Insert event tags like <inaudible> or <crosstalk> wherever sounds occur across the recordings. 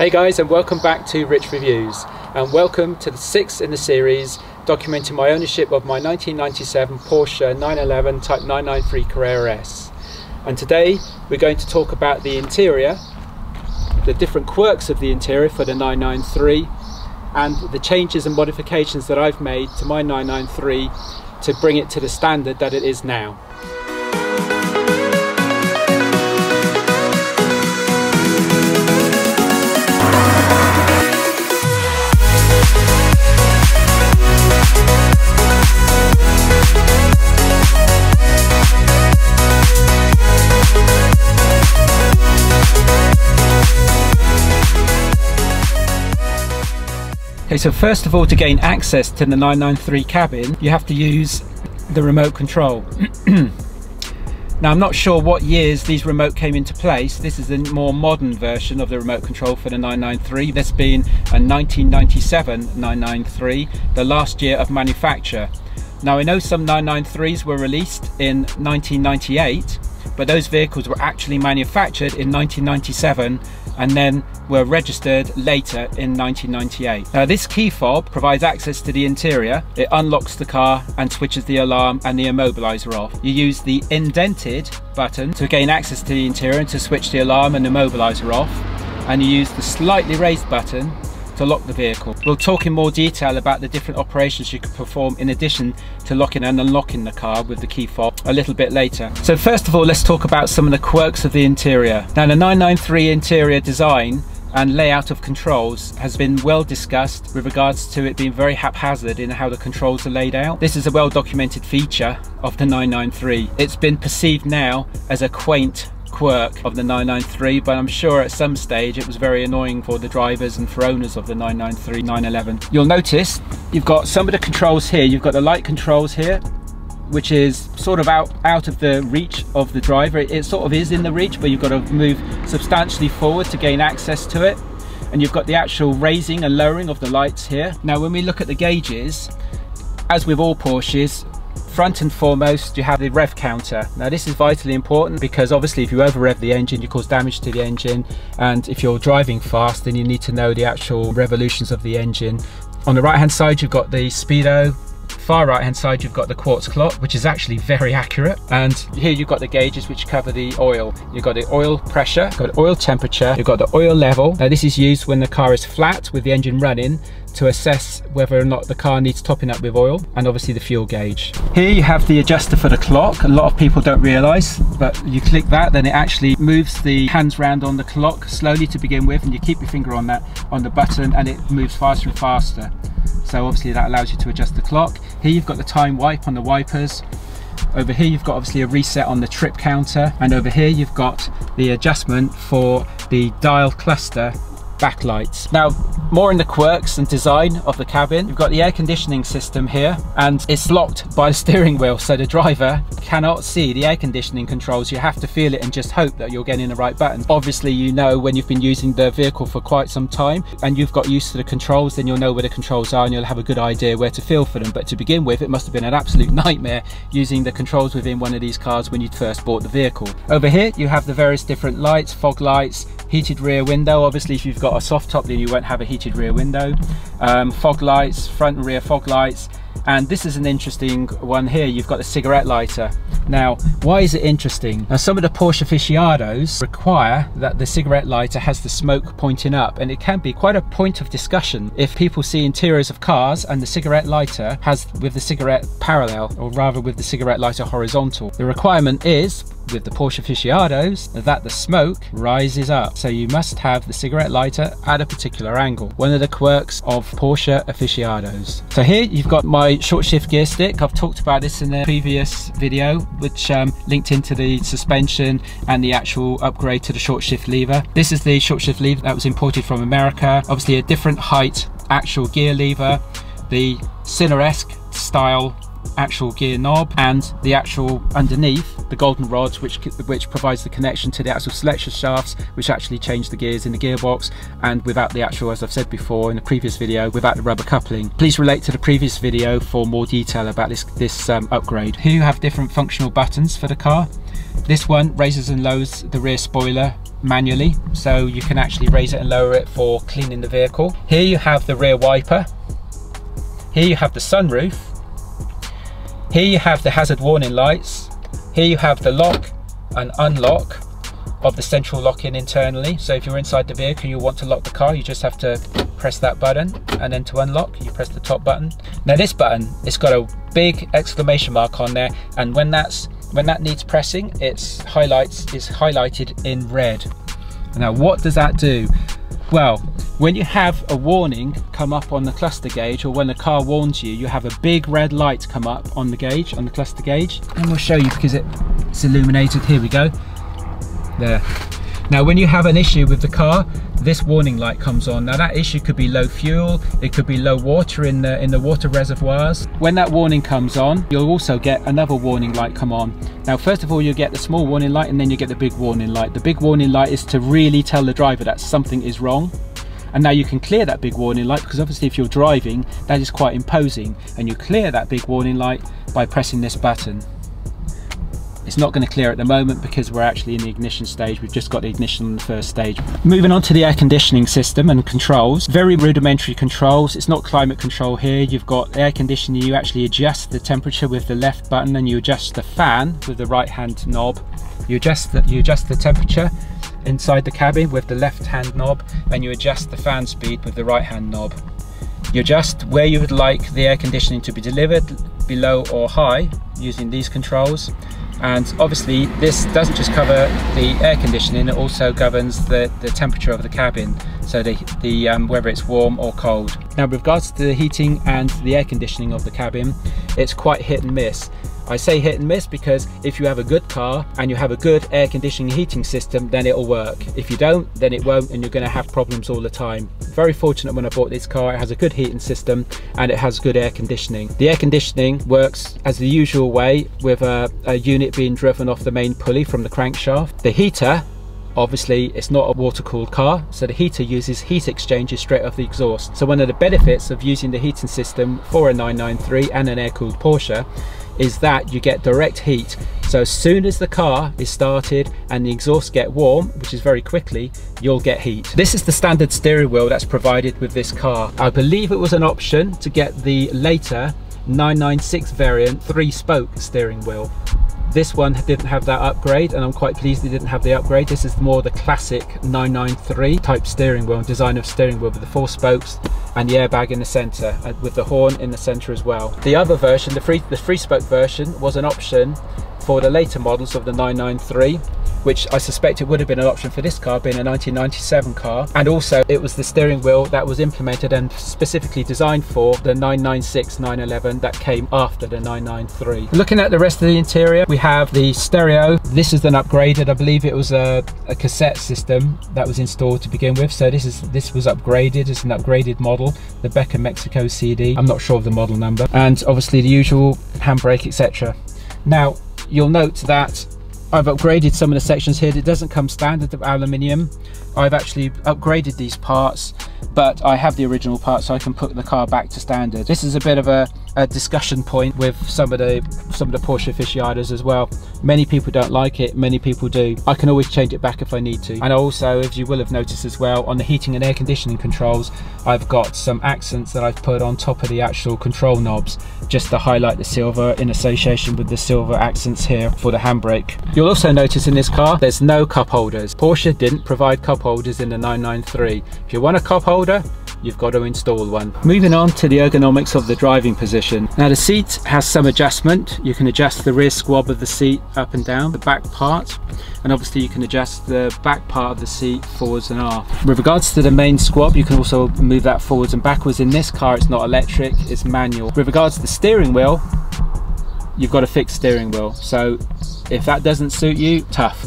Hey guys and welcome back to Rich Reviews and welcome to the sixth in the series documenting my ownership of my 1997 Porsche 911 Type 993 Carrera S. And today we're going to talk about the interior, the different quirks of the interior for the 993 and the changes and modifications that I've made to my 993 to bring it to the standard that it is now. Okay, so first of all, to gain access to the 993 cabin, you have to use the remote control. <clears throat> now, I'm not sure what years these remote came into place. This is a more modern version of the remote control for the 993. This being a 1997 993, the last year of manufacture. Now, I know some 993s were released in 1998, but those vehicles were actually manufactured in 1997 and then were registered later in 1998. Now this key fob provides access to the interior. It unlocks the car and switches the alarm and the immobilizer off. You use the indented button to gain access to the interior and to switch the alarm and the immobilizer off. And you use the slightly raised button to lock the vehicle. We'll talk in more detail about the different operations you can perform in addition to locking and unlocking the car with the key fob a little bit later. So first of all, let's talk about some of the quirks of the interior. Now the 993 interior design and layout of controls has been well discussed with regards to it being very haphazard in how the controls are laid out. This is a well documented feature of the 993. It's been perceived now as a quaint quirk of the 993 but I'm sure at some stage it was very annoying for the drivers and for owners of the 993 911 you'll notice you've got some of the controls here. You've got the light controls here which is sort of out out of the reach of the driver. It sort of is in the reach but you've got to move substantially forward to gain access to it. And you've got the actual raising and lowering of the lights here. Now when we look at the gauges as with all Porsches Front and foremost, you have the rev counter. Now this is vitally important because obviously if you over rev the engine, you cause damage to the engine. And if you're driving fast, then you need to know the actual revolutions of the engine. On the right hand side, you've got the speedo, far right hand side you've got the quartz clock which is actually very accurate and here you've got the gauges which cover the oil you've got the oil pressure got oil temperature you've got the oil level now this is used when the car is flat with the engine running to assess whether or not the car needs topping up with oil and obviously the fuel gauge. Here you have the adjuster for the clock. A lot of people don't realise but you click that then it actually moves the hands round on the clock slowly to begin with and you keep your finger on that on the button and it moves faster and faster. So obviously that allows you to adjust the clock. Here you've got the time wipe on the wipers. Over here you've got obviously a reset on the trip counter and over here you've got the adjustment for the dial cluster backlights. Now, more in the quirks and design of the cabin. You've got the air conditioning system here and it's locked by the steering wheel so the driver cannot see the air conditioning controls. You have to feel it and just hope that you're getting the right button. Obviously, you know when you've been using the vehicle for quite some time and you've got used to the controls, then you'll know where the controls are and you'll have a good idea where to feel for them. But to begin with, it must have been an absolute nightmare using the controls within one of these cars when you first bought the vehicle. Over here, you have the various different lights, fog lights, heated rear window obviously if you've got a soft top then you won't have a heated rear window. Um, fog lights front and rear fog lights. And this is an interesting one here. You've got the cigarette lighter. Now why is it interesting? Now some of the Porsche aficionados require that the cigarette lighter has the smoke pointing up. And it can be quite a point of discussion if people see interiors of cars and the cigarette lighter has with the cigarette parallel or rather with the cigarette lighter horizontal. The requirement is with the Porsche aficionados that the smoke rises up. So you must have the cigarette lighter at a particular angle. One of the quirks of Porsche aficionados. So here you've got my short shift gear stick. I've talked about this in the previous video, which um, linked into the suspension and the actual upgrade to the short shift lever. This is the short shift lever that was imported from America. Obviously a different height actual gear lever. The Synaresque style actual gear knob and the actual underneath the golden rods which which provides the connection to the actual selection shafts which actually change the gears in the gearbox and without the actual as I've said before in the previous video without the rubber coupling please relate to the previous video for more detail about this this um, upgrade here you have different functional buttons for the car This one raises and lowers the rear spoiler manually, so you can actually raise it and lower it for cleaning the vehicle. Here you have the rear wiper. Here you have the sunroof. Here you have the hazard warning lights. Here you have the lock and unlock of the central lock-in internally. So if you're inside the vehicle and you want to lock the car, you just have to press that button and then to unlock, you press the top button. Now this button, it's got a big exclamation mark on there and when that's when that needs pressing, it's highlights is highlighted in red. Now what does that do? Well, when you have a warning come up on the cluster gauge or when the car warns you, you have a big red light come up on the gauge, on the cluster gauge. And we'll show you because it's illuminated. Here we go there. Now when you have an issue with the car, this warning light comes on. Now that issue could be low fuel, it could be low water in the, in the water reservoirs. When that warning comes on, you'll also get another warning light come on. Now first of all you get the small warning light and then you get the big warning light. The big warning light is to really tell the driver that something is wrong. And now you can clear that big warning light because obviously if you're driving, that is quite imposing. And you clear that big warning light by pressing this button. It's not going to clear at the moment because we're actually in the ignition stage. We've just got the ignition on the first stage. Moving on to the air conditioning system and controls. Very rudimentary controls. It's not climate control here. You've got air conditioning. You actually adjust the temperature with the left button and you adjust the fan with the right hand knob. You adjust the, you adjust the temperature inside the cabin with the left hand knob and you adjust the fan speed with the right hand knob. You adjust where you would like the air conditioning to be delivered, below or high, using these controls and obviously this doesn't just cover the air conditioning it also governs the the temperature of the cabin. So the, the um, whether it's warm or cold. Now with regards to the heating and the air conditioning of the cabin it's quite hit and miss I say hit and miss because if you have a good car and you have a good air conditioning heating system, then it'll work. If you don't, then it won't and you're gonna have problems all the time. Very fortunate when I bought this car, it has a good heating system and it has good air conditioning. The air conditioning works as the usual way with a, a unit being driven off the main pulley from the crankshaft. The heater Obviously, it's not a water-cooled car, so the heater uses heat exchangers straight off the exhaust. So one of the benefits of using the heating system for a 993 and an air-cooled Porsche is that you get direct heat. So as soon as the car is started and the exhausts get warm, which is very quickly, you'll get heat. This is the standard steering wheel that's provided with this car. I believe it was an option to get the later 996 variant three spoke steering wheel. This one didn't have that upgrade and I'm quite pleased it didn't have the upgrade. This is more the classic 993 type steering wheel, design of steering wheel with the four spokes and the airbag in the center uh, with the horn in the center as well. The other version, the free, the free spoke version was an option for the later models of the 993 which I suspect it would have been an option for this car being a 1997 car. And also it was the steering wheel that was implemented and specifically designed for the 996 911 that came after the 993. Looking at the rest of the interior we have the stereo. This is an upgraded I believe it was a, a cassette system that was installed to begin with. So this is this was upgraded. It's an upgraded model the Becker Mexico CD I'm not sure of the model number. And obviously the usual handbrake etc now you'll note that I've upgraded some of the sections here. It doesn't come standard of aluminium. I've actually upgraded these parts, but I have the original parts so I can put the car back to standard. This is a bit of a, a discussion point with some of the some of the Porsche aficionados as well. Many people don't like it, many people do. I can always change it back if I need to. And also, as you will have noticed as well, on the heating and air conditioning controls, I've got some accents that I've put on top of the actual control knobs just to highlight the silver in association with the silver accents here for the handbrake. You'll also notice in this car, there's no cup holders. Porsche didn't provide cup holders in the 993. If you want a cup holder, you've got to install one. Moving on to the ergonomics of the driving position. Now the seat has some adjustment. You can adjust the rear squab of the seat up and down, the back part, and obviously you can adjust the back part of the seat forwards and aft. With regards to the main squab, you can also move that forwards and backwards. In this car, it's not electric, it's manual. With regards to the steering wheel, you've got a fixed steering wheel. So if that doesn't suit you, tough.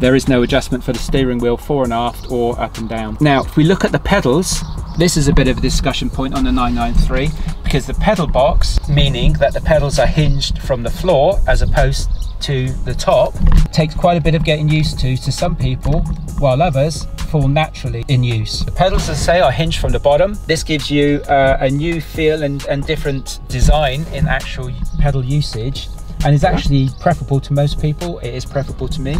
There is no adjustment for the steering wheel fore and aft or up and down. Now, if we look at the pedals, this is a bit of a discussion point on the 993 because the pedal box, meaning that the pedals are hinged from the floor as opposed to the top, takes quite a bit of getting used to to some people, while others fall naturally in use. The pedals, as I say, are hinged from the bottom. This gives you uh, a new feel and, and different design in actual pedal usage and is actually preferable to most people. It is preferable to me.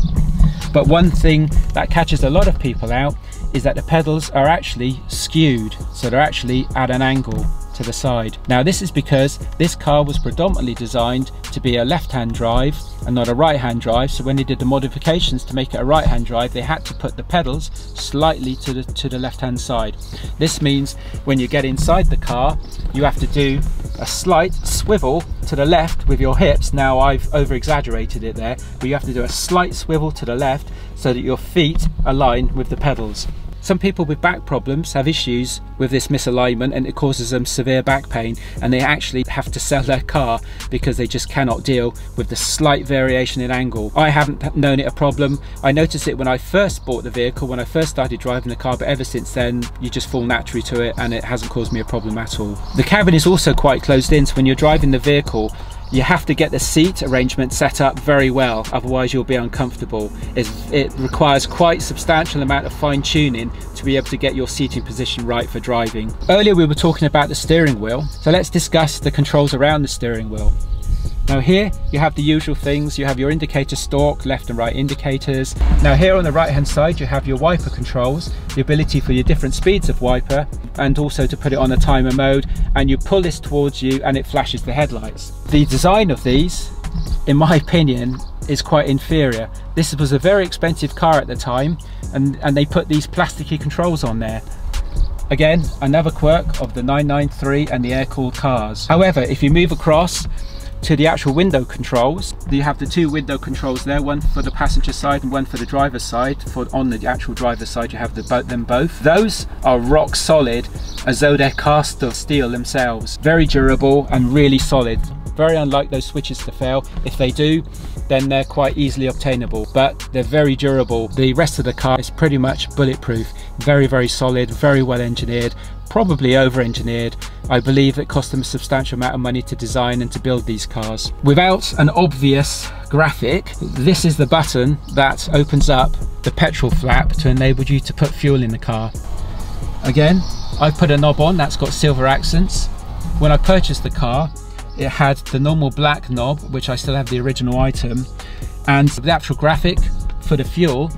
But one thing that catches a lot of people out is that the pedals are actually skewed. So they're actually at an angle to the side. Now this is because this car was predominantly designed to be a left-hand drive and not a right-hand drive. So when they did the modifications to make it a right-hand drive, they had to put the pedals slightly to the, to the left-hand side. This means when you get inside the car, you have to do a slight swivel to the left with your hips. Now I've over exaggerated it there, but you have to do a slight swivel to the left so that your feet align with the pedals. Some people with back problems have issues with this misalignment and it causes them severe back pain and they actually have to sell their car because they just cannot deal with the slight variation in angle. I haven't known it a problem. I noticed it when I first bought the vehicle, when I first started driving the car, but ever since then you just fall naturally to it and it hasn't caused me a problem at all. The cabin is also quite closed in so when you're driving the vehicle you have to get the seat arrangement set up very well otherwise you'll be uncomfortable. It's, it requires quite substantial amount of fine tuning to be able to get your seating position right for driving. Earlier we were talking about the steering wheel so let's discuss the controls around the steering wheel now here you have the usual things, you have your indicator stalk, left and right indicators. Now here on the right hand side you have your wiper controls, the ability for your different speeds of wiper and also to put it on a timer mode and you pull this towards you and it flashes the headlights. The design of these, in my opinion, is quite inferior. This was a very expensive car at the time and, and they put these plasticky controls on there. Again, another quirk of the 993 and the air-cooled cars. However, if you move across, to the actual window controls. You have the two window controls there, one for the passenger side and one for the driver's side. For on the actual driver's side, you have the, them both. Those are rock solid, as though they're cast of steel themselves. Very durable and really solid. Very unlike those switches to fail. If they do, then they're quite easily obtainable, but they're very durable. The rest of the car is pretty much bulletproof. Very, very solid, very well engineered, probably over-engineered. I believe it cost them a substantial amount of money to design and to build these cars. Without an obvious graphic, this is the button that opens up the petrol flap to enable you to put fuel in the car. Again, I've put a knob on that's got silver accents. When I purchased the car, it had the normal black knob, which I still have the original item, and the actual graphic for the fuel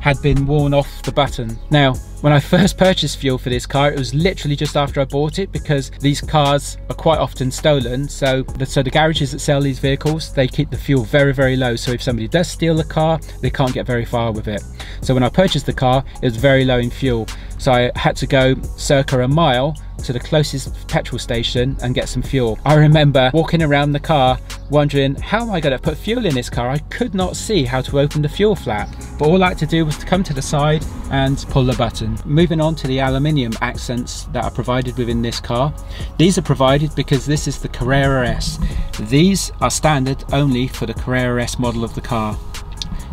had been worn off the button. Now, when I first <laughs> purchased fuel for this car, it was literally just after I bought it because these cars are quite often stolen. So the, so the garages that sell these vehicles, they keep the fuel very, very low. So if somebody does steal the car, they can't get very far with it. So when I purchased the car, it was very low in fuel. So I had to go circa a mile to the closest petrol station and get some fuel. I remember walking around the car wondering how am I going to put fuel in this car? I could not see how to open the fuel flap, but all I had to do was to come to the side and pull the button. Moving on to the aluminium accents that are provided within this car. These are provided because this is the Carrera S. These are standard only for the Carrera S model of the car.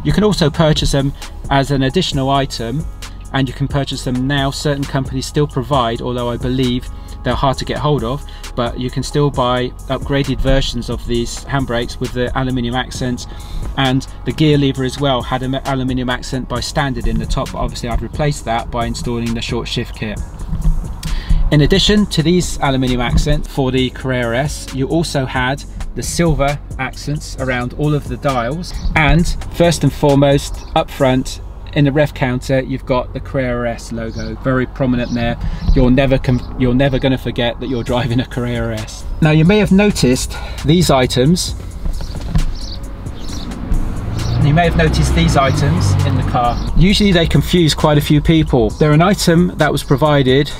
You can also purchase them as an additional item and you can purchase them now. Certain companies still provide, although I believe they're hard to get hold of, but you can still buy upgraded versions of these handbrakes with the aluminium accents and the gear lever as well had an aluminium accent by standard in the top, but obviously I've replaced that by installing the short shift kit. In addition to these aluminium accents for the Carrera S, you also had the silver accents around all of the dials and first and foremost up front in the rev counter you've got the Carrera S logo very prominent there. You're never you're never going to forget that you're driving a Carrera S. Now you may have noticed these items. You may have noticed these items in the car. Usually they confuse quite a few people. They're an item that was provided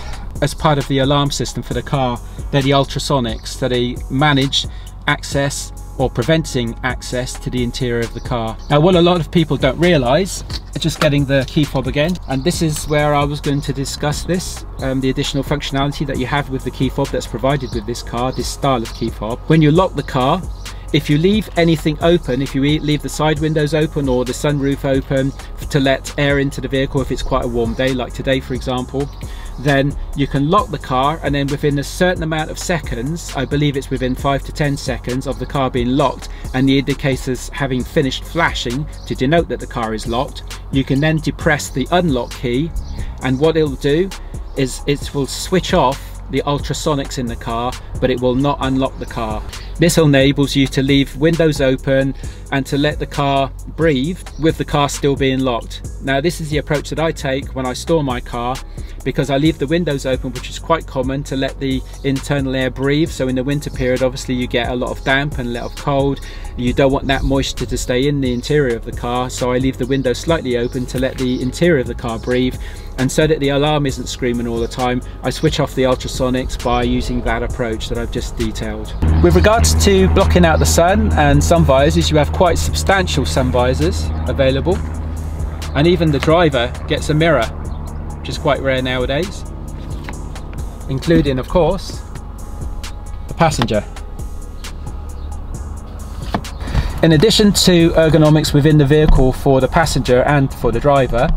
as part of the alarm system for the car. They're the ultrasonics that they manage access or preventing access to the interior of the car. Now what a lot of people don't realise, just getting the key fob again, and this is where I was going to discuss this, um, the additional functionality that you have with the key fob that's provided with this car, this style of key fob. When you lock the car, if you leave anything open, if you leave the side windows open or the sunroof open to let air into the vehicle if it's quite a warm day like today for example, then you can lock the car and then within a certain amount of seconds, I believe it's within 5 to 10 seconds of the car being locked and the indicators having finished flashing to denote that the car is locked, you can then depress the unlock key and what it'll do is it will switch off the ultrasonics in the car, but it will not unlock the car. This enables you to leave windows open and to let the car breathe with the car still being locked. Now this is the approach that I take when I store my car because I leave the windows open which is quite common to let the internal air breathe so in the winter period obviously you get a lot of damp and a lot of cold you don't want that moisture to stay in the interior of the car so I leave the window slightly open to let the interior of the car breathe and so that the alarm isn't screaming all the time I switch off the ultrasonics by using that approach that I've just detailed. With to blocking out the sun and sun visors you have quite substantial sun visors available. And even the driver gets a mirror which is quite rare nowadays including of course the passenger. In addition to ergonomics within the vehicle for the passenger and for the driver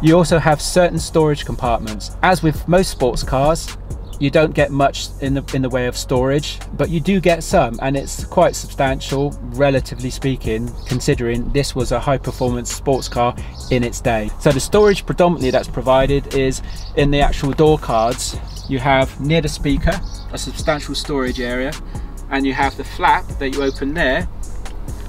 you also have certain storage compartments. As with most sports cars you don't get much in the in the way of storage but you do get some and it's quite substantial relatively speaking considering this was a high performance sports car in its day. So the storage predominantly that's provided is in the actual door cards. You have near the speaker a substantial storage area and you have the flap that you open there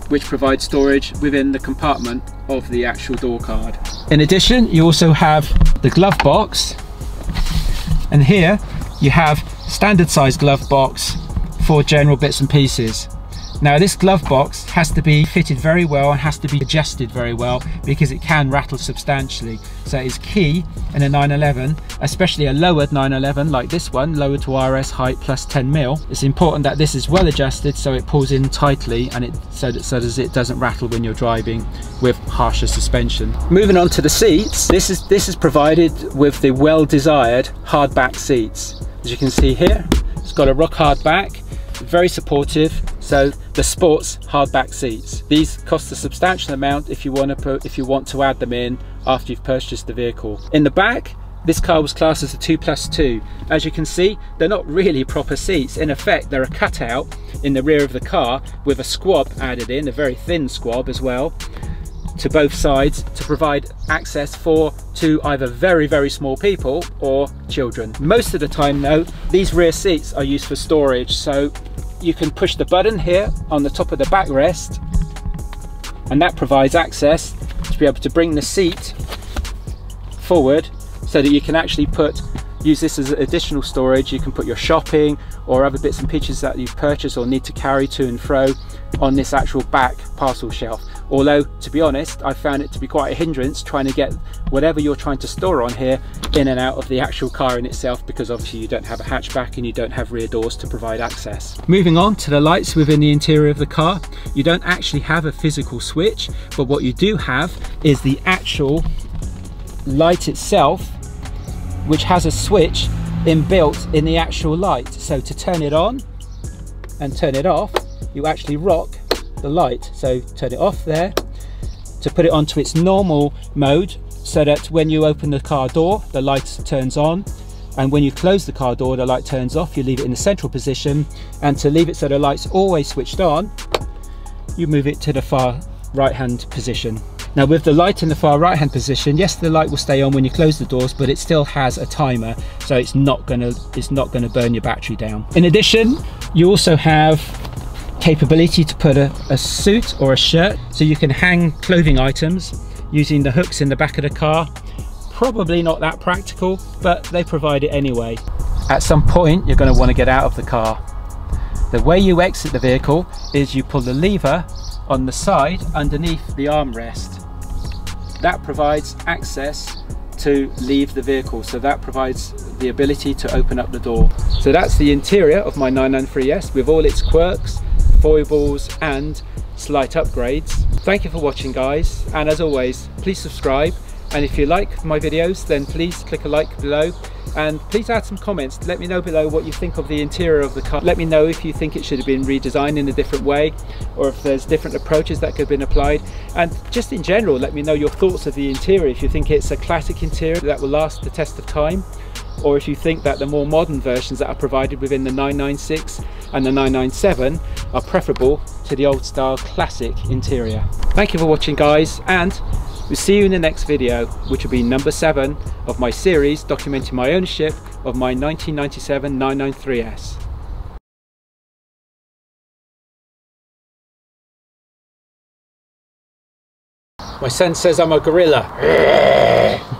which provides storage within the compartment of the actual door card. In addition, you also have the glove box. And here you have standard size glove box for general bits and pieces. Now this glove box has to be fitted very well and has to be adjusted very well because it can rattle substantially. So it's key in a 911, especially a lowered 911 like this one, lowered to RS height plus 10 mil. It's important that this is well adjusted so it pulls in tightly and it so that so that it doesn't rattle when you're driving with harsher suspension. Moving on to the seats, this is this is provided with the well desired hard back seats. As you can see here, it's got a rock hard back, very supportive. So the sports hardback seats. These cost a substantial amount if you want to put if you want to add them in after you've purchased the vehicle. In the back, this car was classed as a 2 plus 2. As you can see, they're not really proper seats. In effect, they're a cutout in the rear of the car with a squab added in, a very thin squab as well to both sides to provide access for to either very very small people or children. Most of the time though these rear seats are used for storage so you can push the button here on the top of the backrest and that provides access to be able to bring the seat forward so that you can actually put use this as additional storage you can put your shopping or other bits and pieces that you've purchased or need to carry to and fro on this actual back parcel shelf although to be honest I found it to be quite a hindrance trying to get whatever you're trying to store on here in and out of the actual car in itself because obviously you don't have a hatchback and you don't have rear doors to provide access. Moving on to the lights within the interior of the car you don't actually have a physical switch but what you do have is the actual light itself which has a switch inbuilt in the actual light so to turn it on and turn it off you actually rock the light. So turn it off there to put it onto its normal mode so that when you open the car door, the light turns on. And when you close the car door, the light turns off. You leave it in the central position. And to leave it so the light's always switched on, you move it to the far right hand position. Now with the light in the far right hand position, yes the light will stay on when you close the doors, but it still has a timer, so it's not gonna it's not gonna burn your battery down. In addition, you also have capability to put a, a suit or a shirt so you can hang clothing items using the hooks in the back of the car. Probably not that practical, but they provide it anyway. At some point, you're going to want to get out of the car. The way you exit the vehicle is you pull the lever on the side underneath the armrest. That provides access to leave the vehicle. So that provides the ability to open up the door. So that's the interior of my 993S with all its quirks, foibles and slight upgrades. Thank you for watching guys and as always please subscribe and if you like my videos then please click a like below and please add some comments. Let me know below what you think of the interior of the car. Let me know if you think it should have been redesigned in a different way or if there's different approaches that could have been applied. And just in general let me know your thoughts of the interior. If you think it's a classic interior that will last the test of time or if you think that the more modern versions that are provided within the 996 and the 997 are preferable to the old style classic interior. Thank you for watching guys and we'll see you in the next video which will be number 7 of my series documenting my ownership of my 1997 993S. My son says I'm a gorilla.